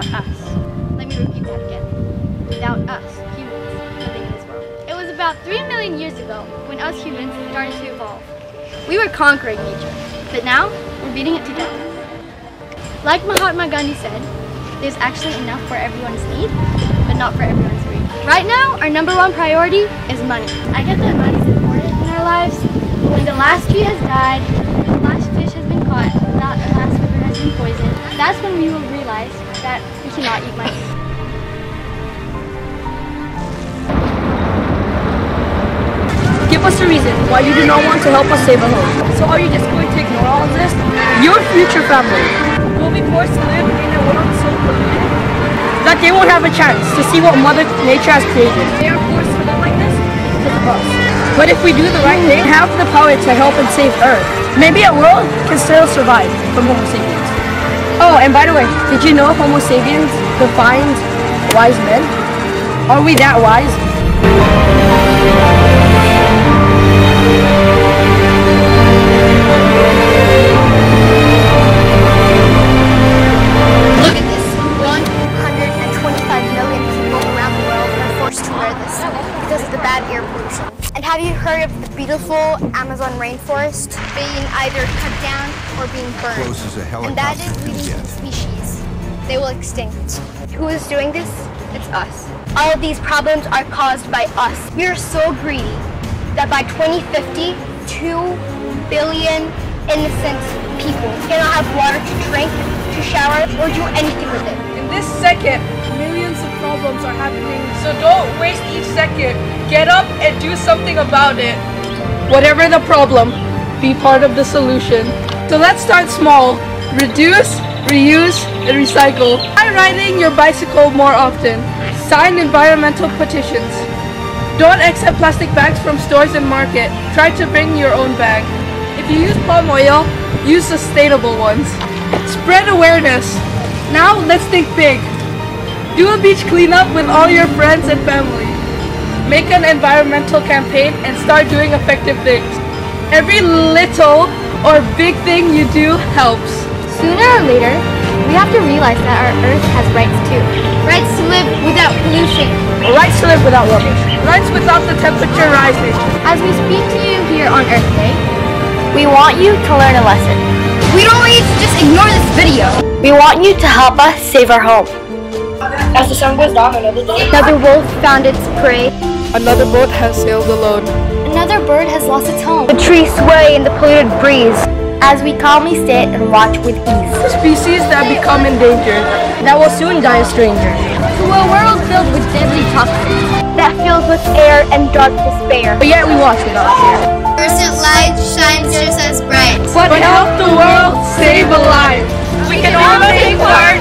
without us. Let me repeat that again. Without us, humans, living in this world. It was about 3 million years ago when us humans started to evolve. We were conquering nature, but now we're beating it to death. Like Mahatma Gandhi said, there's actually enough for everyone's need, but not for everyone's greed. Right now, our number one priority is money. I get that money is important in our lives, when the last tree has died, the last fish has been caught, the that's when we will realize that we cannot eat money. Give us a reason why you do not want to help us save our home. So are you just going to ignore all of this? Your future family will be forced to live in a world so polluted that they won't have a chance to see what Mother Nature has created. But if we do the right thing, have the power to help and save Earth, maybe a world can still survive from Homo sapiens. Oh, and by the way, did you know Homo sapiens defined wise men? Are we that wise? Forced to wear this because of the bad air pollution. And have you heard of the beautiful Amazon rainforest being either cut down or being burned? Close as a and that is helicopter leading to species. They will extinct. Who is doing this? It's us. All of these problems are caused by us. We are so greedy that by 2050, 2 billion innocent people cannot have water to drink, to shower, or do anything with it. In this second, millions of problems are happening. So don't waste each second. Get up and do something about it. Whatever the problem, be part of the solution. So let's start small. Reduce, reuse, and recycle. Try riding your bicycle more often. Sign environmental petitions. Don't accept plastic bags from stores and market. Try to bring your own bag. If you use palm oil, use sustainable ones. Spread awareness. Now let's think big. Do a beach cleanup with all your friends and family. Make an environmental campaign and start doing effective things. Every little or big thing you do helps. Sooner or later, we have to realize that our Earth has rights too. Rights to live without pollution. Rights to live without rubbish. Rights without the temperature rising. As we speak to you here on Earth Day, we want you to learn a lesson. We don't want you to just ignore this video. We want you to help us save our home. As the sun goes down another day, Another wolf found its prey. another boat has sailed alone. Another bird has lost its home. The trees sway in the polluted breeze. As we calmly sit and watch with ease. Species that become endangered, that will soon die a stranger. To a world filled with deadly toxins. That fills with air and dark despair. But yet we watch without fear. Innocent light shines just as bright. But help the world save a life. We can all take part,